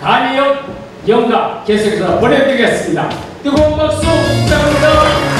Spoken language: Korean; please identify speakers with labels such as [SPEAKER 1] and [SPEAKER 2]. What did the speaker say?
[SPEAKER 1] 다니엘 영감 계속해서 보내드리겠습니다. 뜨거운 박수 부탁합니다.